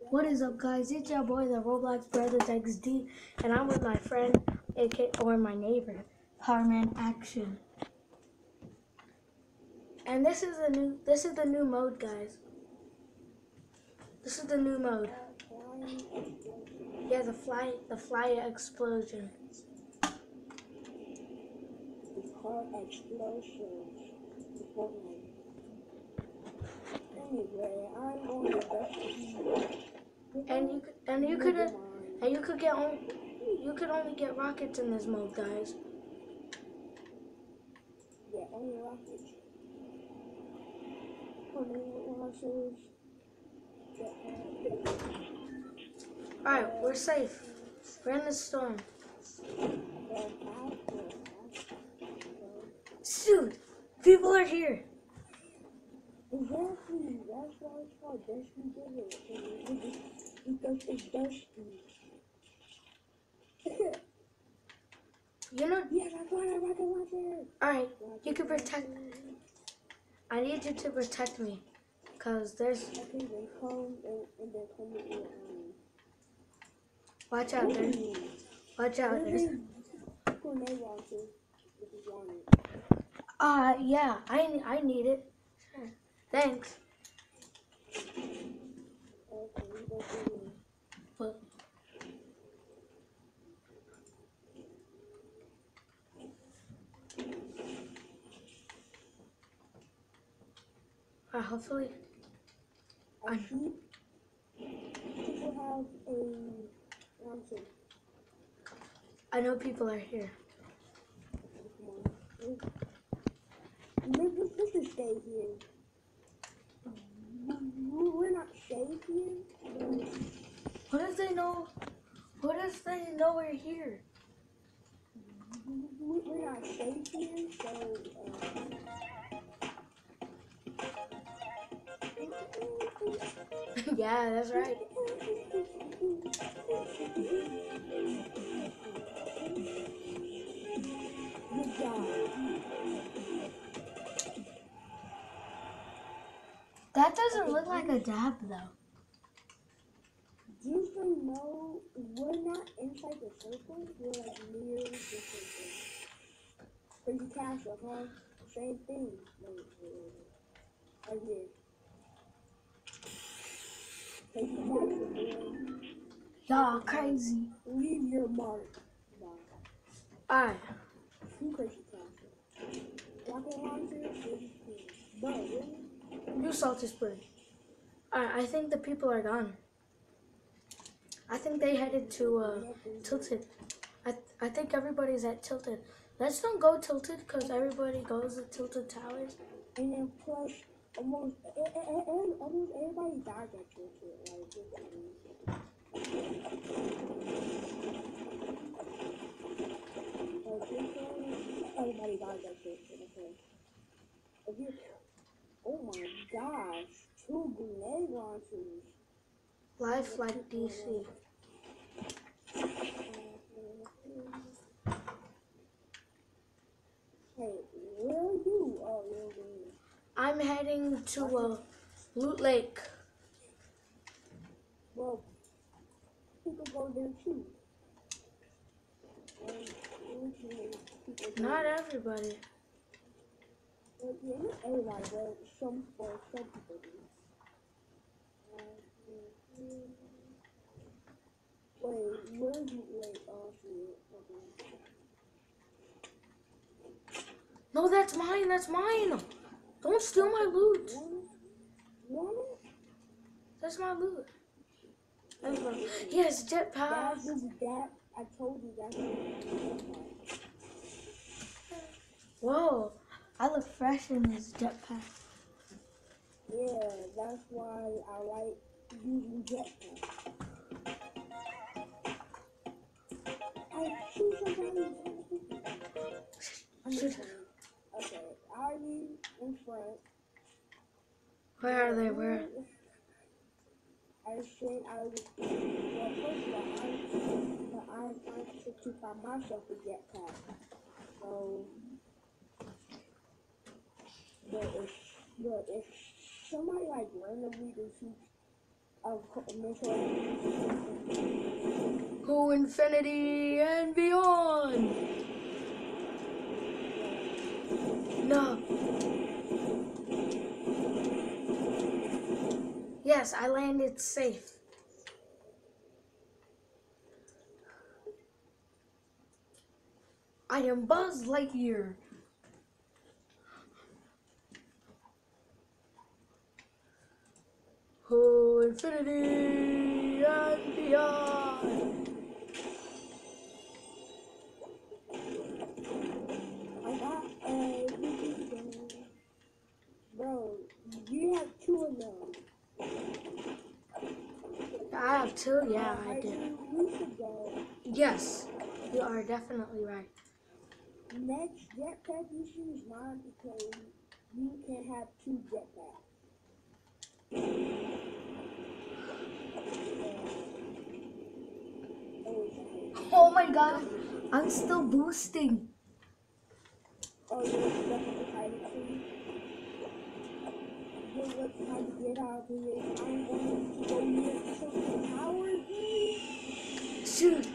What is up, guys? It's your boy, the Roblox Brothers XD, and I'm with my friend, aka or my neighbor, Powerman Action. And this is the new, this is the new mode, guys. This is the new mode. Yeah, the fly, the fly explosion. It's called. Anyway, I'm on the best And you, could- and you could, and you could get on, you could only get rockets in this mode, guys. Yeah, only rockets. Only launchers. All right, we're safe. We're in the storm. Shoot, people are here. Exactly. That's why it's called Dusty River. Because it's dusty. You know, yeah, I got a rocket launcher. all right, you can protect. I need you to protect me, cause there's. Okay, they come and, and they're coming in. Watch out, there's. Watch out, there's. Grenade launcher. If you want it. Uh, yeah, I I need it. Thanks. Okay, we go through But uh, hopefully, I see people have a. I know people are here. Maybe we should stay here. We- We're not safe here. What does they know? What does they know we're here? We- We're not safe here, so. Uh, yeah, that's right. Good job. That doesn't look like a dab though. So you know, we're not inside the circle, we're like near the circle. Crazy castle, huh? Same thing. Here. Crazy. Y'all crazy. Leave your mark. Alright, Two crazy castle. Rocket launcher, castle. Really? you salty spring. Alright, I think the people are gone. I think they headed to uh, Tilted. I I think everybody's at Tilted. Let's don't go Tilted because everybody goes to Tilted Towers. And then plus, almost, almost everybody died at Tilted. Like, is- everybody died at this shit. Okay. If you, oh my gosh, two grenade launchers. Life like DC. Hey, where are you? Oh, you're. I'm heading to uh, Loot Lake. Well, you could go there too. People Not everybody. Some some people do. Wait? Wait, oh. No, that's mine. That's mine. Don't steal my loot. That's my loot. Yes, jetpack. That. I told you what Whoa, I look fresh in this jetpack. Yeah, that's why I like using jetpack. I see somebody. I'm just kidding. Okay, Ivy in front. Where are they? Where? I said I was. Well, first of all, I'm, but I'm trying to, to find myself a jetpack. So, but if, but if somebody like randomly just shoots co- initial. Go infinity and beyond. No. Yes, I landed safe. I am Buzz Lightyear. Oh, infinity and beyond. I got a bro. You have two of them. I have two. Yeah, I do. Yes, you are definitely right. Next jetpack you choose mine because you can have two jetpacks. Oh my god, I'm still boosting. Oh, you're definitely hiding too. You're what trying to get out of here. I'm going to go near. Shoot.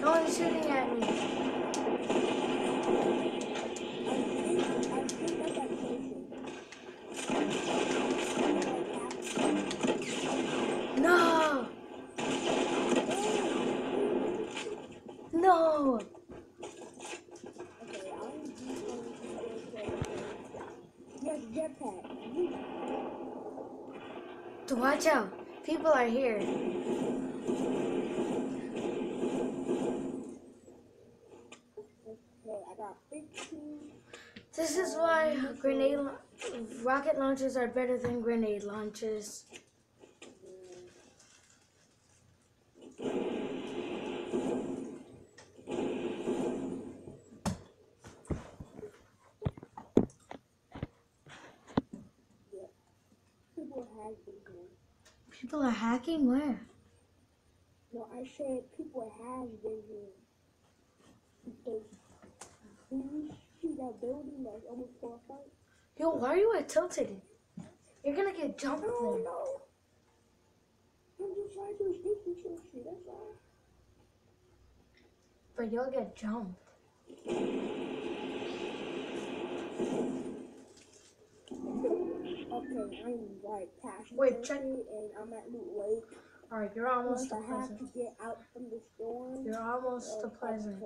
No one's shooting at me. To watch out. People are here. Okay, I got 15. This is why grenade rocket launchers are better than grenade launchers. People have been here. People are hacking where? No, I said people have been here. Because see that building that's almost fall apart, Yo, why are you at Tilted? You're gonna get jumped no, there. no. I'm just trying to escape from some shit, that's all. But you'll get jumped. Okay, I'm like past Wait, check- and I'm at Loot Lake. Alright, you're almost to I have to get out from the storm. You're almost to uh, Pleasant.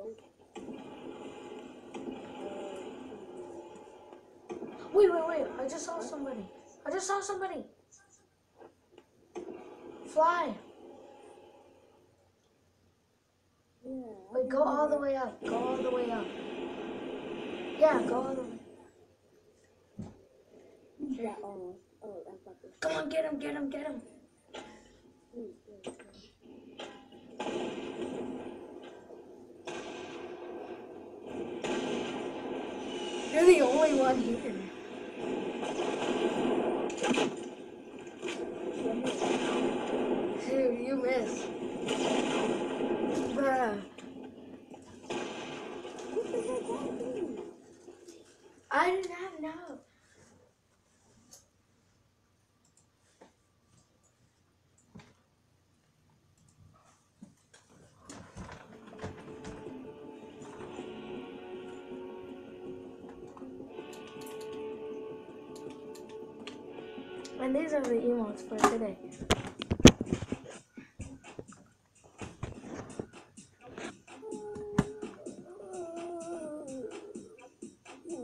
Wait, wait, wait. I just saw somebody. I just saw somebody. Fly. Yeah. Wait, go all the way up. Go all the way up. Yeah, go all the way. Yeah, oh, oh, I got this. Come on, get him, get him, get him. You're the only one here. Dude, you missed. Bruh. What the heck happened? I did not know. And these are the emotes for today.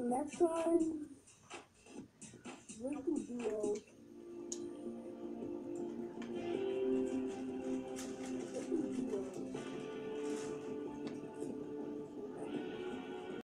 Next one,